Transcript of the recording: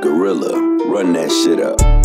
Gorilla. Run that shit up.